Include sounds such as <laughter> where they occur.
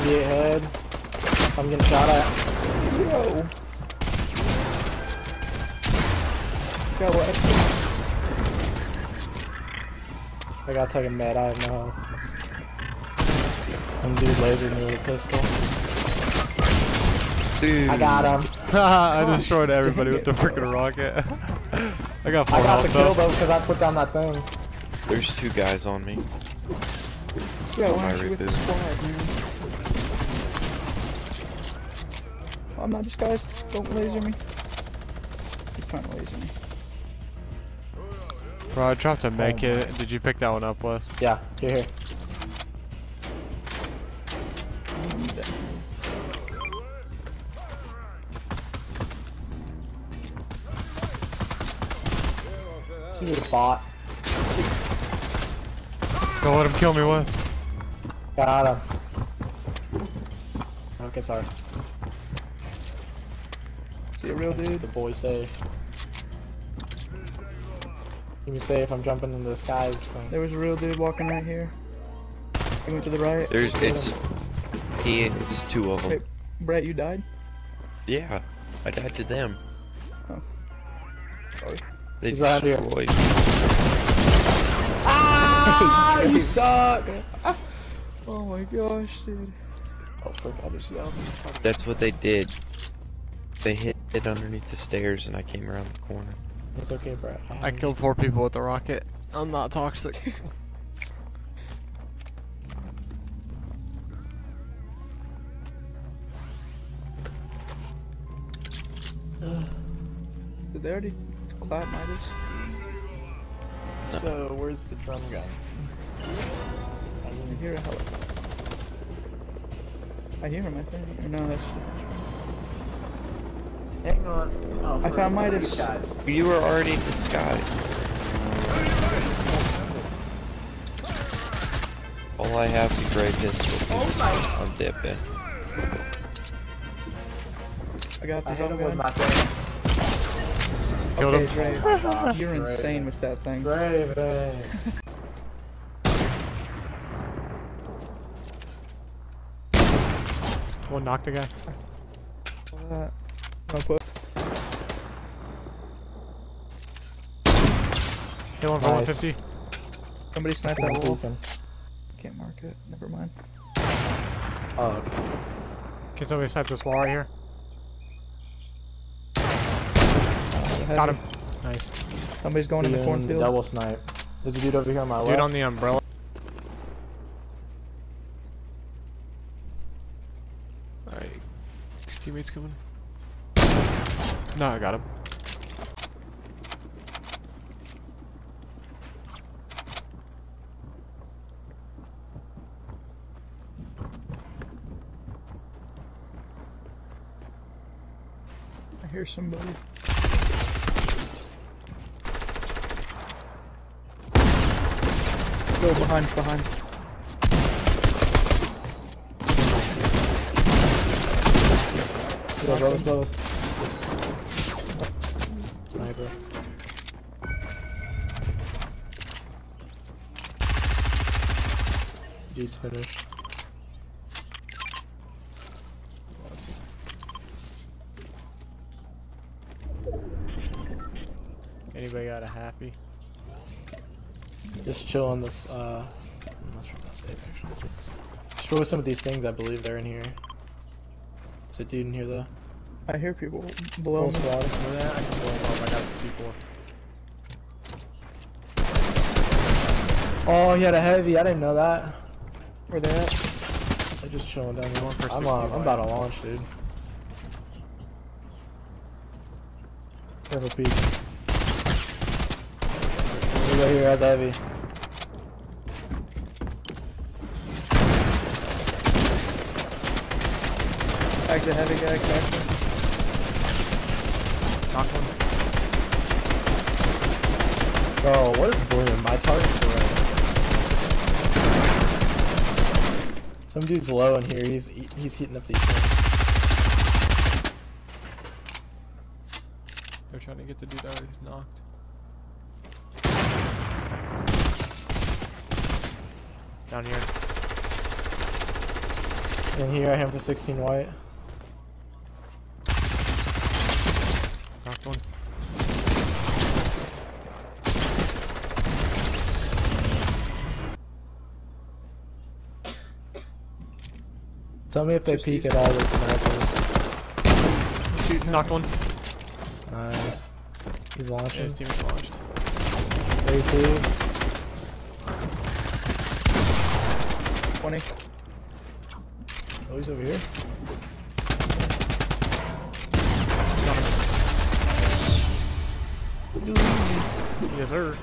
98 head. I'm getting shot at. Yo. Got what? I got taken mad. I have no health. Some dude lasered me with a pistol. Dude. I got him. <laughs> I Gosh, destroyed everybody with the freaking rocket. <laughs> I got four I got the kill though. though because I put down that thing. There's two guys on me. Yeah, why my aren't you with the squad, man? I'm not disguised. Don't laser me. He's trying to laser me. Bro, I dropped a make Oh kit. Did you pick that one up, Wes? Yeah, here, here. I'm dead. See the bot. Don't let him kill me, Wes. Got him. Okay, sorry. See a real dude? The boy safe. Keep me safe. I'm jumping into the skies. So. There was a real dude walking right here. He went to the right. There's it's he it's two of them. Wait. Brett, you died? Yeah, I died to them. Oh. Sorry. They He's right here. Ah, you <laughs> suck. Oh my gosh, dude. Oh, frick, I just yelled. That's what they did. They hit it underneath the stairs, and I came around the corner. It's okay, Brett. I killed four people with the rocket. I'm not toxic. <laughs> <sighs> Did they already clap Midas? So, where's the drum gun? I I didn't hear a heli. I hear him, I think. No, that's. Hang on. Oh, I for found these Midas. Guys. You were already disguised. All I have is a gray pistol. Oh I'm dipping. I got the hit drum him with my thing. Killed Okay, him. Dre, <laughs> you're Great. insane with that thing. Brave. eh? One knocked the guy. Uh, no put. Hit one for Nice. 150. Somebody sniped that wall. Beacon. Can't mark it. Never mind. Oh, okay. Can somebody snipe this wall right here? Uh, Got him. Nice. Somebody's going in the cornfield. Double snipe. There's a dude over here on my Dude left. on the umbrella. Alright. His teammates coming. No, I got him. I hear somebody. Go behind, behind. Yeah, brothers, brothers. Sniper. Dude's finished. Anybody got a happy? Just chill on this, uh... That's probably not safe, actually. Destroy some of these things, I believe they're in here. Is a dude in here, though? I hear people below Full me. squad. Where they? I can blow him up. I got C4. Oh, he had a heavy, I didn't know that. Where they at? They're just chilling down here. For I'm, uh, I'm about to launch, dude. Careful, peek. We go here, has a heavy. Back the heavy guy, cracked him. Knock one. Bro, what is blue? My target's red. Some dude's low in here. He's he- he's heating up these things. They're trying to get the dude out. He's knocked. Down here. In here, I have for 16 white. Knocked one. Tell me if they Just peek at all those snipers. Shoot, knocked one. Nice. He's Yeah, launching. his teammate's launched. 32. 20. Oh, he's over here. Yes, sir.